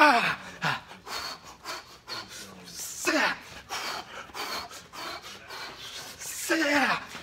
Ah. ah. Sa. Sa. Sa.